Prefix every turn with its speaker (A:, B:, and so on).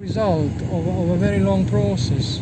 A: result of, of a very long process.